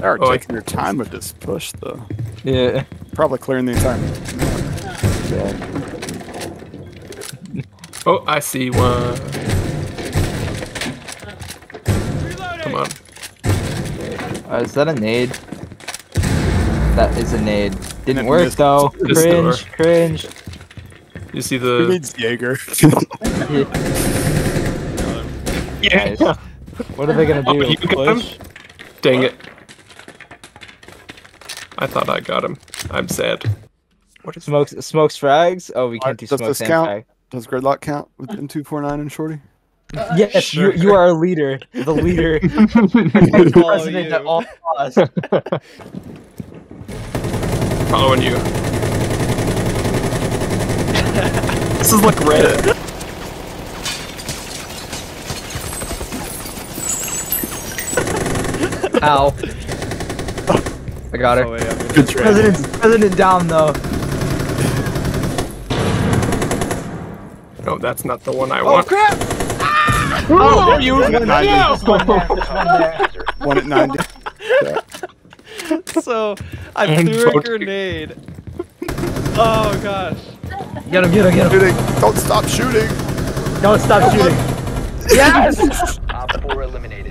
They are Oh, taking your time with this push, though. Yeah. Probably clearing the entire. Oh, I see one. Come on. Uh, is that a nade? That is a nade. Didn't It work missed. though. Missed the door. Cringe, cringe. You see Who the. needs Jaeger? Yeah. Nice. What are they gonna Oh, do? you got him? Push? Dang it. I thought I got him. I'm sad. What is Smokes, smokes frags. Oh, we Uh, can't do does smokes this count? frag. Does gridlock count with M249 and Shorty? Yes, you, you are a leader. The leader. President at you. all costs. following you? this is like red. Ow. I got Oh, her. wait, I'm Good trade. President, president down though. No, that's not the one I want. Oh want. crap! Ah! Oh, oh, you One at 90. there. One at 90. So I And threw a grenade. Oh gosh. Get him, get him, get him. Shooting. Don't stop shooting. Don't stop shooting. Yes! Op 4 eliminated.